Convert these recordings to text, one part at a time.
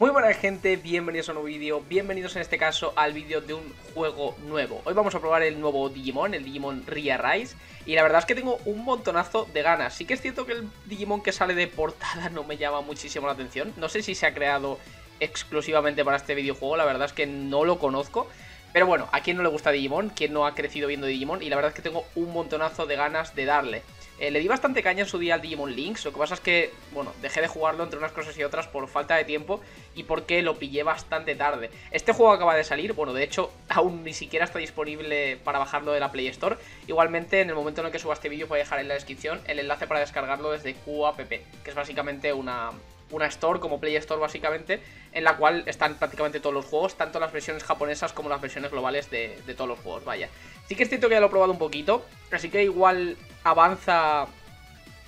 Muy buena gente, bienvenidos a un nuevo vídeo, bienvenidos en este caso al vídeo de un juego nuevo. Hoy vamos a probar el nuevo Digimon, el Digimon Ria Rise, y la verdad es que tengo un montonazo de ganas. Sí que es cierto que el Digimon que sale de portada no me llama muchísimo la atención, no sé si se ha creado exclusivamente para este videojuego, la verdad es que no lo conozco. Pero bueno, a quien no le gusta Digimon, quien no ha crecido viendo Digimon, y la verdad es que tengo un montonazo de ganas de darle. Eh, le di bastante caña en su día al Digimon Links, lo que pasa es que, bueno, dejé de jugarlo entre unas cosas y otras por falta de tiempo y porque lo pillé bastante tarde. Este juego acaba de salir, bueno, de hecho, aún ni siquiera está disponible para bajarlo de la Play Store. Igualmente, en el momento en el que suba este vídeo voy a dejar en la descripción el enlace para descargarlo desde QAPP, que es básicamente una, una store como Play Store básicamente, en la cual están prácticamente todos los juegos, tanto las versiones japonesas como las versiones globales de, todos los juegos, vaya. Sí que es cierto que ya lo he probado un poquito, así que igual avanza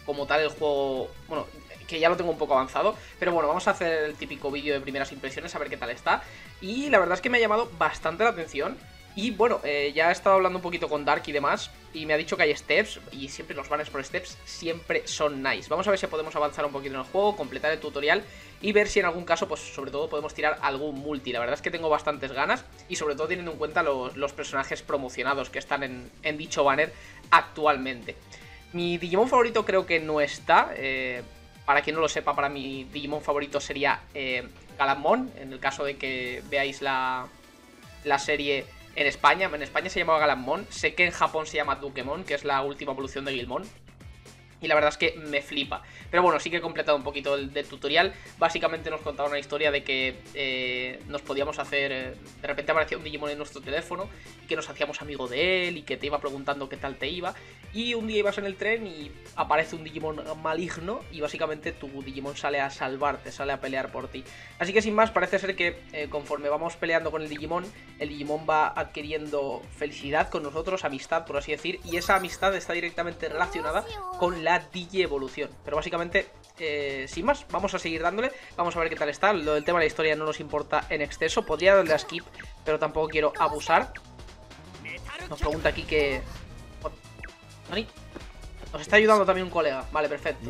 como tal el juego, bueno, que ya lo tengo un poco avanzado, pero bueno, vamos a hacer el típico vídeo de primeras impresiones, a ver qué tal está. Y la verdad es que me ha llamado bastante la atención, y bueno, eh, ya he estado hablando un poquito con Dark y demás, y me ha dicho que hay steps, y siempre los banners por steps siempre son nice. Vamos a ver si podemos avanzar un poquito en el juego, completar el tutorial, y ver si en algún caso, pues sobre todo podemos tirar algún multi. La verdad es que tengo bastantes ganas, y sobre todo teniendo en cuenta los, personajes promocionados que están en, dicho banner actualmente. Mi Digimon favorito creo que no está, eh, para quien no lo sepa, para mi Digimon favorito sería eh, Galamon, en el caso de que veáis la, la serie en España. En España se llamaba Galamon. Sé que en Japón se llama Dukemon, que es la última evolución de Gilmon. Y la verdad es que me flipa. Pero bueno, sí que he completado un poquito el, tutorial. Básicamente nos contaba una historia de que eh, nos podíamos hacer... Eh, de repente aparecía un Digimon en nuestro teléfono y que nos hacíamos amigo de él y que te iba preguntando qué tal te iba. Y un día ibas en el tren y aparece un Digimon maligno y básicamente tu Digimon sale a salvarte, sale a pelear por ti. Así que sin más, parece ser que eh, conforme vamos peleando con el Digimon, el Digimon va adquiriendo felicidad con nosotros, amistad por así decir, y esa amistad está directamente relacionada con la Digievolución. Pero básicamente, eh, sin más, vamos a seguir dándole, vamos a ver qué tal está. Lo del tema de la historia no nos importa en exceso, podría darle a skip, pero tampoco quiero abusar. Nos pregunta aquí que nos está ayudando también un colega. Vale, perfecto.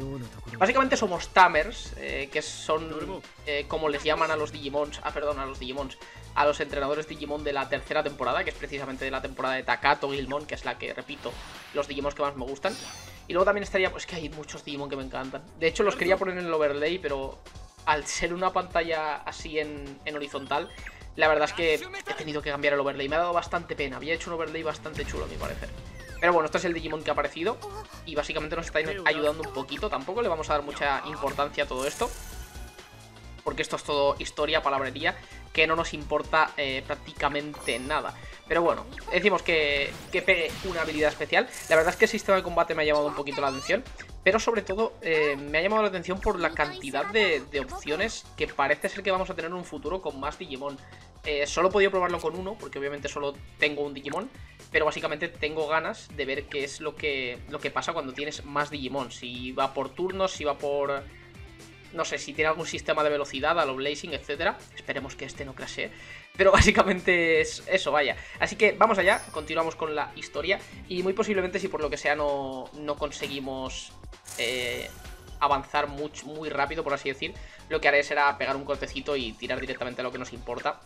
Básicamente somos Tamers, eh, que son eh, como les llaman a los Digimons. Ah, perdón, a los Digimons. A los entrenadores Digimon de la tercera temporada, que es precisamente de la temporada de Takato Gilmon, que es la que, repito, los Digimons que más me gustan. Y luego también estaría, pues que hay muchos Digimon que me encantan. De hecho, los quería poner en el overlay, pero al ser una pantalla así en, en horizontal, la verdad es que he tenido que cambiar el overlay. Me ha dado bastante pena. Había hecho un overlay bastante chulo, a mi parecer. Pero bueno, este es el Digimon que ha aparecido y básicamente nos está ayudando un poquito. Tampoco le vamos a dar mucha importancia a todo esto. Porque esto es todo historia, palabrería, que no nos importa eh, prácticamente nada. Pero bueno, decimos que, que pegue una habilidad especial. La verdad es que el sistema de combate me ha llamado un poquito la atención. Pero sobre todo eh, me ha llamado la atención por la cantidad de, opciones que parece ser que vamos a tener en un futuro con más Digimon. Eh, solo he podido probarlo con uno, porque obviamente solo tengo un Digimon pero básicamente tengo ganas de ver qué es lo que, lo que pasa cuando tienes más Digimon. Si va por turnos, si va por... No sé, si tiene algún sistema de velocidad a lo Blazing, etcétera. Esperemos que este no crashe. Pero básicamente es eso, vaya. Así que vamos allá, continuamos con la historia. Y muy posiblemente si por lo que sea no, no conseguimos eh, avanzar muy, muy rápido, por así decir, lo que haré será pegar un cortecito y tirar directamente a lo que nos importa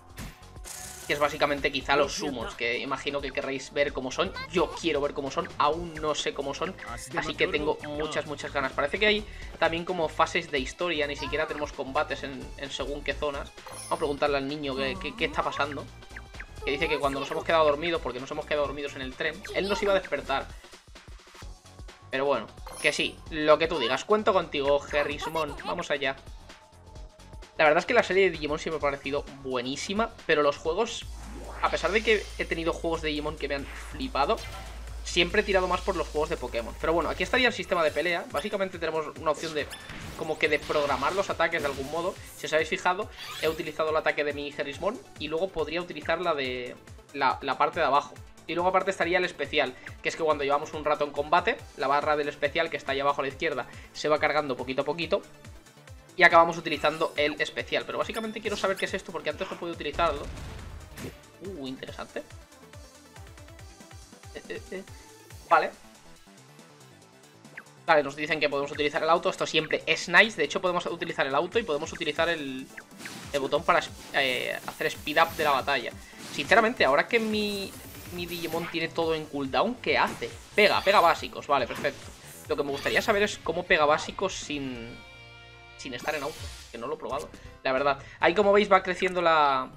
que es básicamente quizá los sumos, que imagino que querréis ver cómo son. Yo quiero ver cómo son, aún no sé cómo son, así que tengo muchas, muchas ganas. Parece que hay también como fases de historia, ni siquiera tenemos combates en, según qué zonas. Vamos a preguntarle al niño qué, qué, está pasando. Que dice que cuando nos hemos quedado dormidos, porque nos hemos quedado dormidos en el tren, él nos iba a despertar. Pero bueno, que sí, lo que tú digas. Cuento contigo, Harrismon. Vamos allá. La verdad es que la serie de Digimon siempre me ha parecido buenísima, pero los juegos, a pesar de que he tenido juegos de Digimon que me han flipado, siempre he tirado más por los juegos de Pokémon. Pero bueno, aquí estaría el sistema de pelea. Básicamente tenemos una opción de como que de programar los ataques de algún modo. Si os habéis fijado, he utilizado el ataque de mi Gerismon y luego podría utilizar la de la, la parte de abajo. Y luego aparte estaría el especial, que es que cuando llevamos un rato en combate, la barra del especial que está ahí abajo a la izquierda se va cargando poquito a poquito y acabamos utilizando el especial. Pero básicamente quiero saber qué es esto porque antes no pude utilizarlo. Uh, interesante. Eh, eh, eh. Vale. Vale, nos dicen que podemos utilizar el auto. Esto siempre es nice. De hecho, podemos utilizar el auto y podemos utilizar el... el botón para hacer speed up de la batalla. Sinceramente, ahora que mi, mi Digimon tiene todo en cooldown, ¿qué hace? Pega, pega básicos, vale, perfecto. Lo que me gustaría saber es cómo pega básicos sin, sin estar en auto, que no lo he probado, la verdad. Ahí como veis va creciendo la...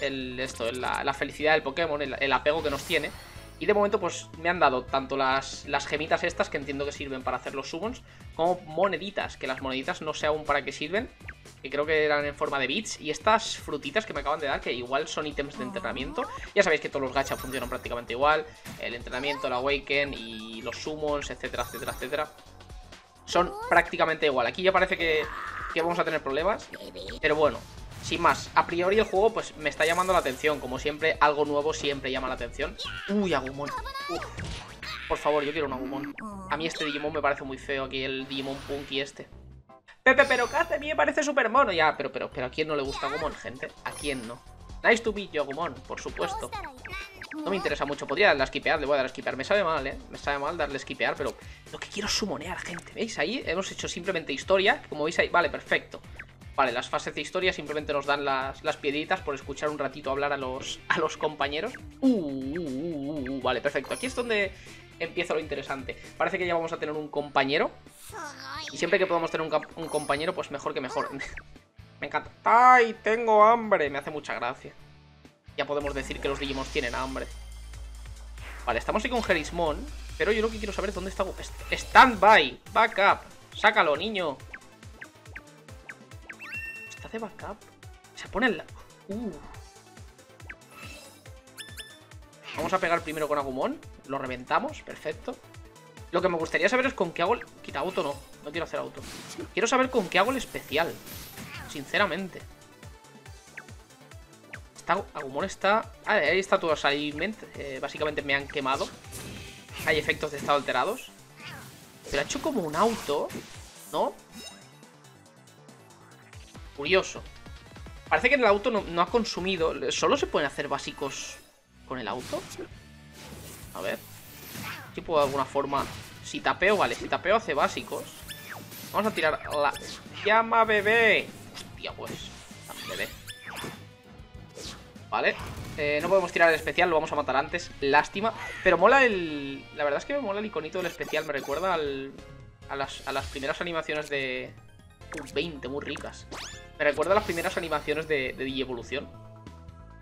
Esto, la, felicidad del Pokémon, el, apego que nos tiene. Y de momento pues me han dado tanto las, las gemitas estas, que entiendo que sirven para hacer los summons, como moneditas, que las moneditas no sé aún para qué sirven, que creo que eran en forma de bits, y estas frutitas que me acaban de dar, que igual son ítems de entrenamiento. Ya sabéis que todos los gachas funcionan prácticamente igual, el entrenamiento, el awaken y los summons, etcétera, etcétera, etcétera. Son prácticamente igual. Aquí ya parece que, que vamos a tener problemas, pero bueno, sin más, a priori el juego pues me está llamando la atención. Como siempre, algo nuevo siempre llama la atención. Uy, Agumon. Por favor, yo quiero un Agumon. A mí este Digimon me parece muy feo aquí, el Digimon Punky este. Pepe, pero ¿qué hace? A mí me parece súper mono. Ya, pero, pero, pero ¿a quién no le gusta Agumon, gente? ¿A quién no? Nice to meet you, Agumon, por supuesto. No me interesa mucho. Podría darle a skipear, le voy a dar a skipear. Me sabe mal, ¿eh? Me sabe mal darle a skipear, pero lo que quiero es sumonear, gente. ¿Veis? Ahí hemos hecho simplemente historia. Como veis ahí, vale, perfecto. Vale, las fases de historia simplemente nos dan las, las piedritas por escuchar un ratito hablar a los, a los compañeros. Uh, uh, uh, uh, vale, perfecto. Aquí es donde empieza lo interesante. Parece que ya vamos a tener un compañero. Y siempre que podamos tener un, un compañero, pues mejor que mejor. Me encanta. ¡Ay, tengo hambre! Me hace mucha gracia. Ya podemos decir que los Digimons tienen hambre. Vale, estamos aquí con Gerismon. Pero yo lo que quiero saber es dónde está... Stand by, backup. Sácalo, niño hace backup. Se pone el... Uh. Vamos a pegar primero con Agumon. Lo reventamos, perfecto. Lo que me gustaría saber es con qué hago el... Quita auto, no. No quiero hacer auto. Quiero saber con qué hago el especial. Sinceramente. Agumon está... Ah, ahí está todo Saliment. Eh, básicamente me han quemado. Hay efectos de estado alterados. Pero ha hecho como un auto, ¿no? Curioso. Parece que en el auto no, ha consumido. ¿Solo se pueden hacer básicos con el auto? A ver. Si puedo de alguna forma... Si tapeo, vale. Si tapeo hace básicos. Vamos a tirar la... ¡Llama bebé! Hostia, pues. Bebé. Vale. Eh, no podemos tirar el especial, lo vamos a matar antes. Lástima. Pero mola el... La verdad es que me mola el iconito del especial. Me recuerda al... a, las, a las primeras animaciones de... 20, muy ricas. Me recuerda a las primeras animaciones de, de Digievolución.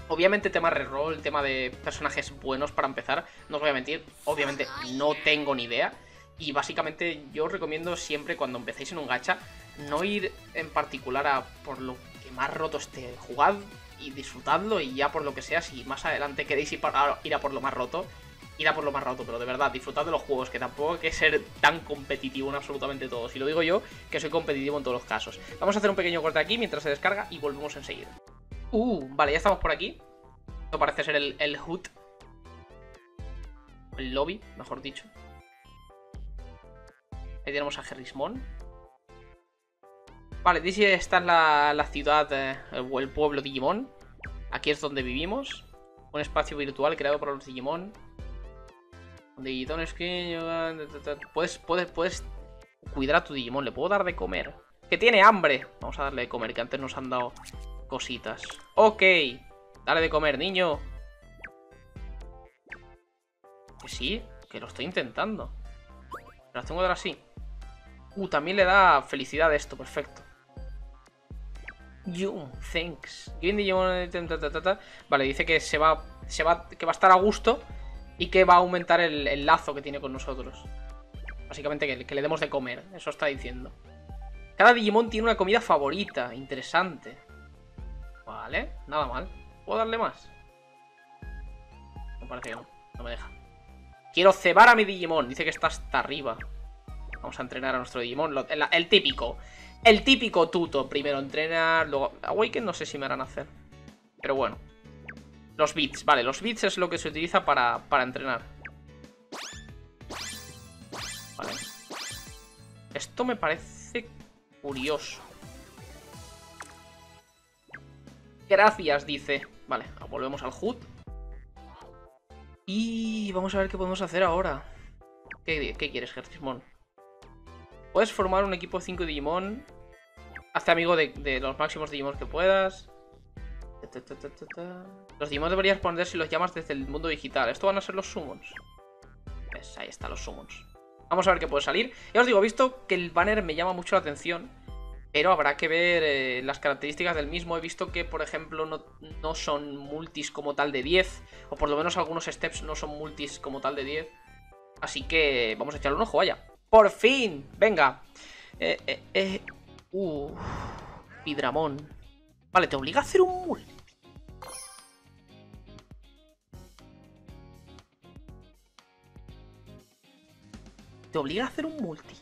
Obviamente tema reroll, tema de personajes buenos para empezar. No os voy a mentir, obviamente no tengo ni idea. Y básicamente yo os recomiendo siempre cuando empecéis en un gacha, no ir en particular a por lo que más roto esté. Jugad y disfrutadlo y ya por lo que sea, si más adelante queréis ir, ir a por lo más roto, ir por lo más roto, pero de verdad, disfrutad de los juegos, que tampoco hay que ser tan competitivo en absolutamente todos. Y lo digo yo, que soy competitivo en todos los casos. Vamos a hacer un pequeño corte aquí mientras se descarga y volvemos enseguida. Uh, vale, ya estamos por aquí. Esto parece ser el, el HUD. El lobby, mejor dicho. Ahí tenemos a Gerrismon. Vale, dice esta es la, la ciudad eh, o el pueblo Digimon. Aquí es donde vivimos. Un espacio virtual creado por los Digimon Digitón que Puedes, puedes, puedes cuidar a tu Digimon. ¿Le puedo dar de comer? Que tiene hambre. Vamos a darle de comer, que antes nos han dado cositas. Ok. Dale de comer, niño. Que sí, que lo estoy intentando. Pero tengo que dar así. Uh, también le da felicidad esto, perfecto. You, thanks. Vale, dice que se va, se va, que va a estar a gusto y que va a aumentar el, lazo que tiene con nosotros. Básicamente que, le demos de comer, eso está diciendo. Cada Digimon tiene una comida favorita, interesante. Vale, nada mal. ¿Puedo darle más? Me parece que no, no me deja. Quiero cebar a mi Digimon, dice que está hasta arriba. Vamos a entrenar a nuestro Digimon, el típico. El típico tuto, primero entrenar, luego... Awaken no sé si me harán hacer. Pero bueno, los bits, vale, los bits es lo que se utiliza para, para entrenar. Vale. Esto me parece curioso. Gracias, dice. Vale, volvemos al HUD. Y vamos a ver qué podemos hacer ahora. ¿Qué, quieres, Gertismon? Puedes formar un equipo de 5 Digimon Hazte amigo de, los máximos Digimon que puedas. Los Digimon deberías poner si los llamas desde el mundo digital. Esto van a ser los summons. ahí están los summons. Vamos a ver qué puede salir. Ya os digo, visto que el banner me llama mucho la atención. Pero habrá que ver eh, las características del mismo. He visto que, por ejemplo, no, no, son multis como tal de 10. O por lo menos algunos steps no son multis como tal de 10. Así que vamos a echarle un ojo, vaya. ¡Por fin! Venga. Eh, eh, eh. Uh. Hidramón. Vale, te obliga a hacer un multi. Te obliga a hacer un multi.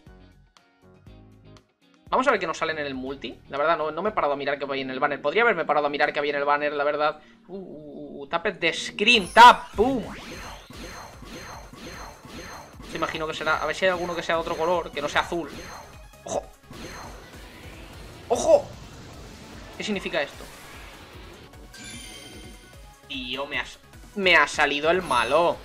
Vamos a ver qué nos salen en el multi. La verdad, no, me he parado a mirar qué hay en el banner. Podría haberme parado a mirar qué había en el banner, la verdad. Uh, uh, uh tapet de screen, tap, pum. Se imagino que será... A ver si hay alguno que sea de otro color, que no sea azul. ¡Ojo! ¡Ojo! ¿Qué significa esto? Tío, me, me ha salido el malo.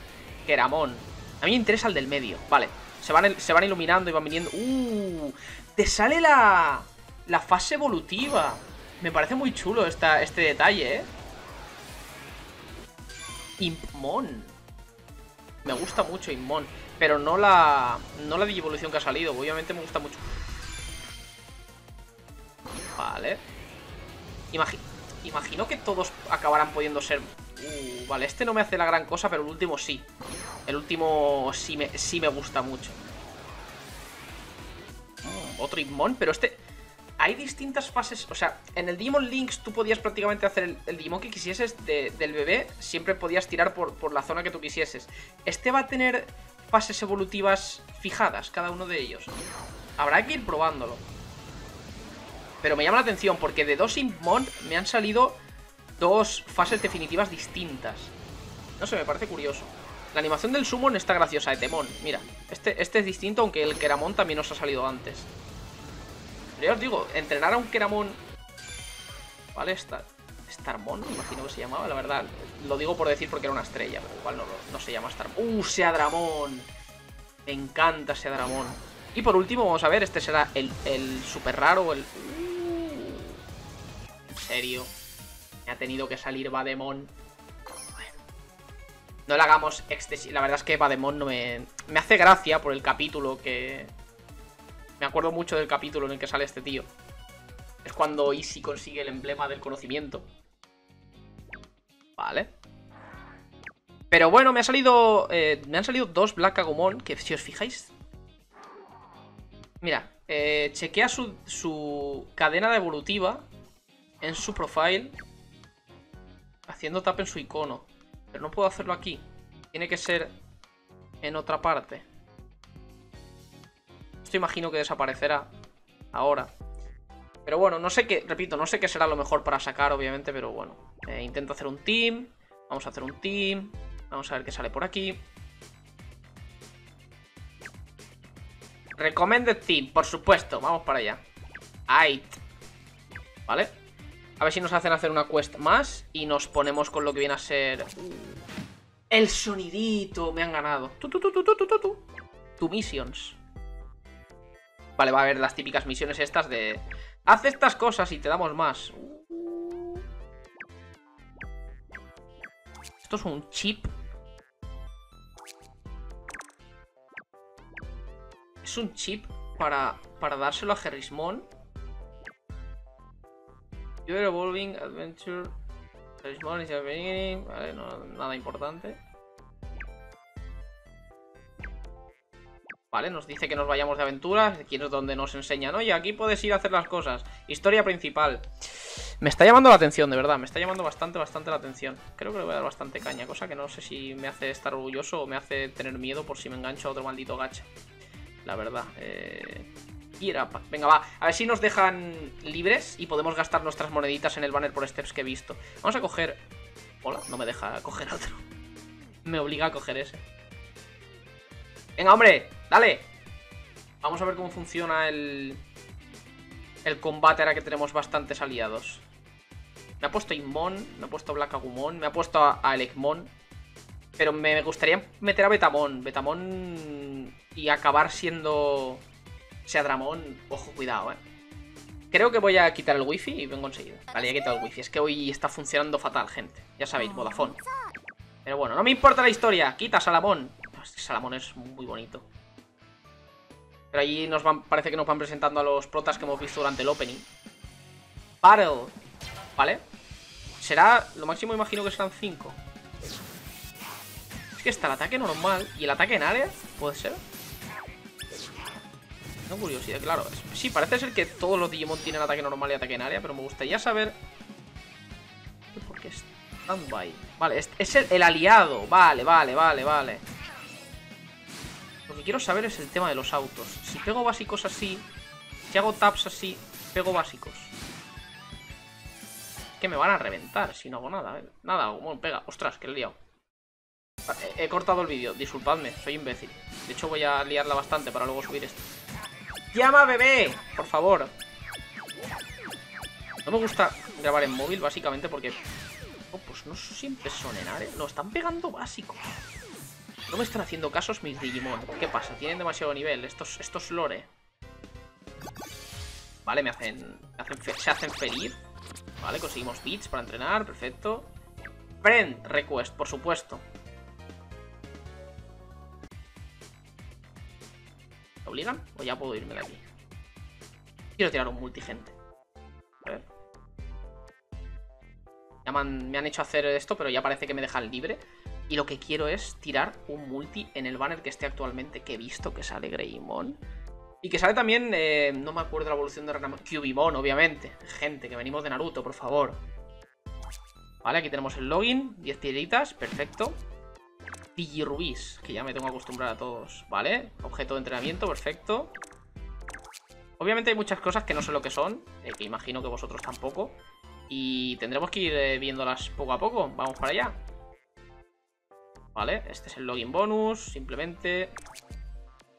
Keramón. A mí me interesa el del medio. Vale. Se van, se van iluminando y van viniendo. ¡Uh! Te sale la... La fase evolutiva. Me parece muy chulo esta, este detalle, ¿eh? Impmon. Me gusta mucho Impmon. Pero no la... No la evolución que ha salido. Obviamente me gusta mucho. Vale. imagino que todos acabarán pudiendo ser... Uh, vale, este no me hace la gran cosa, pero el último sí. El último sí me, sí me gusta mucho. Otro Digimon, pero este... Hay distintas fases, o sea, en el Digimon Links tú podías prácticamente hacer el, el que quisieses del bebé, siempre podías tirar por, por la zona que tú quisieses. Este va a tener fases evolutivas fijadas, cada uno de ellos. Habrá que ir probándolo. Pero me llama la atención porque de dos Impmon me han salido dos fases definitivas distintas. No sé, me parece curioso. La animación del Summon está graciosa, de Temón. Mira, este, este es distinto, aunque el Keramon también nos ha salido antes. Pero ya os digo, entrenar a un Keramon... ¿Vale? Star... Starmon, me imagino que se llamaba, la verdad. Lo digo por decir porque era una estrella, pero igual no, se llama Starmon. ¡Uh, Seadramon! Me encanta Seadramon. Y por último, vamos a ver, este será el, super raro, el serio. Me ha tenido que salir Bademon. No le hagamos excesivo. La verdad es que Bademon no me... Me hace gracia por el capítulo que... Me acuerdo mucho del capítulo en el que sale este tío. Es cuando Easy consigue el emblema del conocimiento. Vale. Pero bueno, me ha salido... Eh, me han salido dos Black Agumon que si os fijáis... Mira, eh, chequea su, su cadena de evolutiva en su profile haciendo tap en su icono. Pero no puedo hacerlo aquí. Tiene que ser en otra parte. Esto imagino que desaparecerá ahora. Pero bueno, no sé qué, repito, no sé qué será lo mejor para sacar, obviamente, pero bueno. Eh, intento hacer un team. Vamos a hacer un team. Vamos a ver qué sale por aquí. Recommended team, por supuesto. Vamos para allá. Aight. ¿Vale? A ver si nos hacen hacer una quest más y nos ponemos con lo que viene a ser... El sonidito, me han ganado. Tu, tu, tu, tu, tu, tu, tu. Tu missions. Vale, va a haber las típicas misiones estas de... Haz estas cosas y te damos más. Es un chip. Es un chip para, para dárselo a Gerrismon You're evolving adventure. Vale, no, nada importante. Vale, nos dice que nos vayamos de aventuras. Aquí es donde nos enseñan. Oye, aquí puedes ir a hacer las cosas. Historia principal. Me está llamando la atención, de verdad. Me está llamando bastante, bastante la atención. Creo que le voy a dar bastante caña. Cosa que no sé si me hace estar orgulloso o me hace tener miedo por si me engancho a otro maldito gacha. La verdad. Eh... Venga, va. A ver si nos dejan libres y podemos gastar nuestras moneditas en el banner por steps que he visto. Vamos a coger... Hola, no me deja coger otro. Me obliga a coger ese. Venga, hombre, dale. Vamos a ver cómo funciona el... El combate ahora que tenemos bastantes aliados. Me ha puesto Inmon, me ha puesto Black Agumon, me ha puesto a, a Elecmon. Pero me gustaría meter a Betamon. Betamon y acabar siendo sea Dramón, ojo, cuidado, eh. Creo que voy a quitar el wifi y vengo enseguida. Vale, ya he quitado el wifi. Es que hoy está funcionando fatal, gente. Ya sabéis, Vodafone. Pero bueno, no me importa la historia. Quita Salamón. Salamón es muy bonito. Pero allí nos van, parece que nos van presentando a los protas que hemos visto durante el opening. Battle. ¿Vale? Será, lo máximo imagino que serán 5. Es que está el ataque normal y el ataque en área, ¿puede ser? Tengo curiosidad, claro. Sí, parece ser que todos los Digimon tienen ataque normal y ataque en área, pero me gustaría saber... ¿Por qué standby? Vale, es, el, aliado. Vale, vale, vale, vale. Lo que quiero saber es el tema de los autos. Si pego básicos así, si hago taps así, pego básicos. Que me van a reventar si no hago nada. ¿eh? Nada, bueno, pega. Ostras, que he liado. He, cortado el vídeo, disculpadme, soy imbécil. De hecho voy a liarla bastante para luego subir esto. ¡Llama bebé! Por favor. No me gusta grabar en móvil, básicamente, porque... Oh, pues no siempre son en área. No, están pegando básicos. No me están haciendo casos mis Digimon. ¿Qué pasa? Tienen demasiado nivel. Estos, estos lore. Vale, me hacen, se hacen ferir. Vale, conseguimos bits para entrenar. Perfecto. Friend request, por supuesto. obligan? ¿O ya puedo irme de aquí? Quiero tirar un multi, gente. A ver. Ya me han, hecho hacer esto, pero ya parece que me dejan libre. Y lo que quiero es tirar un multi en el banner que esté actualmente, que he visto que sale Greymon. Y que sale también, eh, no me acuerdo la evolución de Renamon, Cubimon, obviamente. Gente, que venimos de Naruto, por favor. Vale, aquí tenemos el login, 10 piedritas, perfecto. Digirubis, que ya me tengo que acostumbrar a todos, ¿vale? Objeto de entrenamiento, perfecto. Obviamente hay muchas cosas que no sé lo que son, eh, que imagino que vosotros tampoco. Y tendremos que ir eh, viéndolas poco a poco. Vamos para allá. Vale, este es el login bonus, simplemente.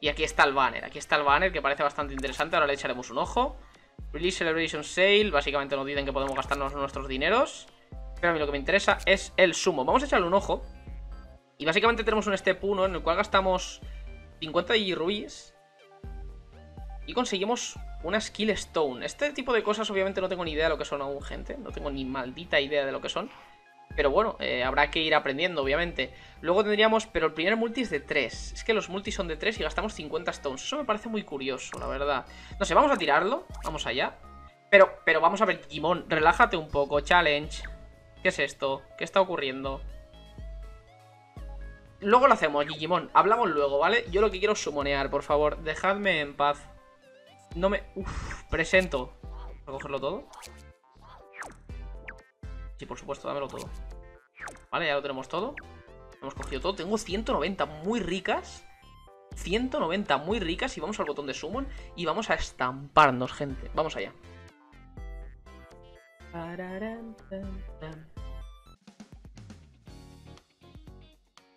Y aquí está el banner, aquí está el banner que parece bastante interesante, ahora le echaremos un ojo. Release Celebration Sale, básicamente nos dicen que podemos gastarnos nuestros dineros. Pero a mí lo que me interesa es el sumo. Vamos a echarle un ojo. Y básicamente tenemos un step 1 en el cual gastamos 50 rubíes y conseguimos una skill stone. Este tipo de cosas obviamente no tengo ni idea de lo que son aún, gente. No tengo ni maldita idea de lo que son. Pero bueno, eh, habrá que ir aprendiendo, obviamente. Luego tendríamos, pero el primer multi es de 3. Es que los multis son de 3 y gastamos 50 stones. Eso me parece muy curioso, la verdad. No sé, vamos a tirarlo. Vamos allá. Pero, pero vamos a ver, Digimon, relájate un poco. Challenge. ¿Qué es esto? ¿Qué está ocurriendo? Luego lo hacemos, Digimon. Hablamos luego, ¿vale? Yo lo que quiero es sumonear, por favor. Dejadme en paz. No me... Uf, presento. ¿A cogerlo todo? Sí, por supuesto, dámelo todo. Vale, ya lo tenemos todo. Hemos cogido todo. Tengo 190 muy ricas. 190 muy ricas. Y vamos al botón de summon. Y vamos a estamparnos, gente. Vamos allá.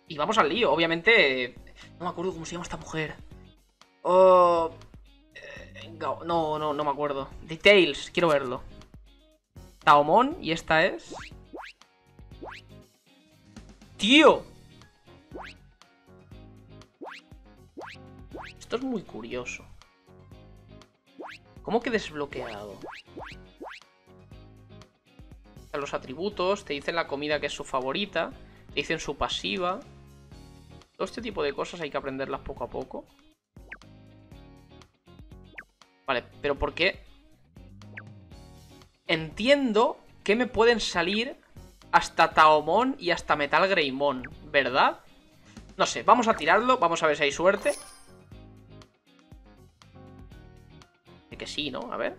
Y vamos al lío, obviamente... No me acuerdo cómo se llama esta mujer. Oh... Eh, no, no, no me acuerdo. Details, quiero verlo. Taomon, y esta es... ¡Tío! Esto es muy curioso. ¿Cómo que desbloqueado? Los atributos, te dicen la comida que es su favorita, te dicen su pasiva, todo este tipo de cosas hay que aprenderlas poco a poco. Vale, pero ¿por qué? Entiendo que me pueden salir hasta Taomon y hasta Metal Greymon, ¿verdad? No sé, vamos a tirarlo, vamos a ver si hay suerte. que sí, ¿no? A ver.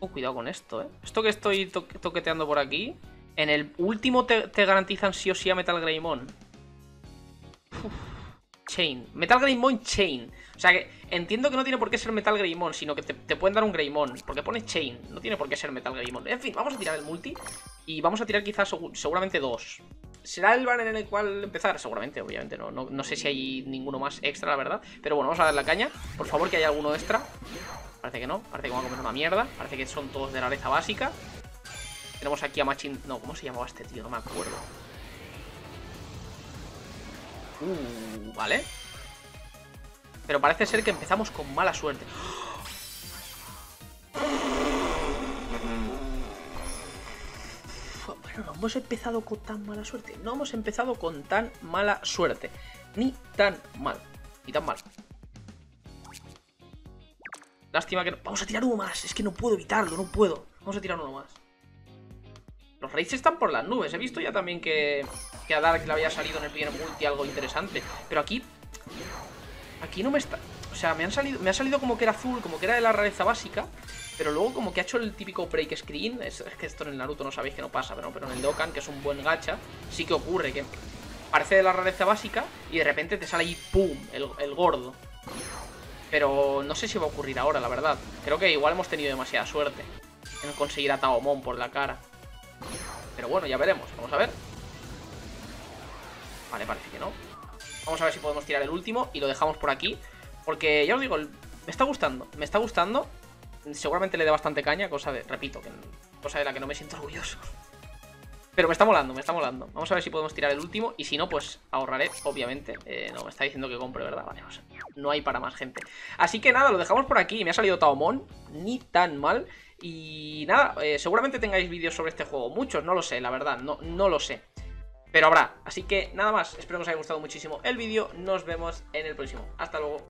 Oh, cuidado con esto, ¿eh? Esto que estoy toqueteando por aquí en el último te, garantizan sí o sí a Metal Greymon. Chain. Metal Greymon Chain. O sea que entiendo que no tiene por qué ser Metal Greymon, sino que te, pueden dar un Greymon. Porque pone Chain. No tiene por qué ser Metal Greymon. En fin, vamos a tirar el multi. Y vamos a tirar quizás seguramente dos. ¿Será el banner en el cual empezar? Seguramente, obviamente. No, no, sé si hay ninguno más extra, la verdad. Pero bueno, vamos a dar la caña. Por favor, que haya alguno extra. Parece que no. Parece que vamos a comer una mierda. Parece que son todos de rareza básica. Tenemos aquí a Machin... No, ¿cómo se llamaba este tío? No me acuerdo. Uh, vale. Pero parece ser que empezamos con mala suerte. Bueno, no hemos empezado con tan mala suerte. No hemos empezado con tan mala suerte. Ni tan mal. Ni tan mal. Lástima que no... Vamos a tirar uno más. Es que no puedo evitarlo, no puedo. Vamos a tirar uno más. Los raids están por las nubes. He visto ya también que, que a Dark le había salido en el primer multi algo interesante. Pero aquí... Aquí no me está... O sea, me, han salido, me ha salido como que era azul, como que era de la rareza básica. Pero luego como que ha hecho el típico break screen. Es, que esto en el Naruto no sabéis que no pasa, pero, pero en el Dokkan, que es un buen gacha, sí que ocurre que parece de la rareza básica y de repente te sale ahí ¡pum! El, el gordo. Pero no sé si va a ocurrir ahora, la verdad. Creo que igual hemos tenido demasiada suerte en conseguir a Taomon por la cara. Pero bueno, ya veremos. Vamos a ver. Vale, parece que no. Vamos a ver si podemos tirar el último y lo dejamos por aquí. Porque ya os digo, me está gustando. Me está gustando. Seguramente le dé bastante caña, cosa de, repito, cosa de la que no me siento orgulloso. Pero me está molando, me está molando. Vamos a ver si podemos tirar el último. Y si no, pues ahorraré, obviamente. Eh, no, me está diciendo que compre, ¿verdad? Vale, no hay para más gente. Así que nada, lo dejamos por aquí. Me ha salido Taomon. Ni tan mal. Y nada, eh, seguramente tengáis vídeos sobre este juego. Muchos, no lo sé, la verdad. No, no lo sé. Pero habrá. Así que nada más. Espero que os haya gustado muchísimo el vídeo. Nos vemos en el próximo. Hasta luego.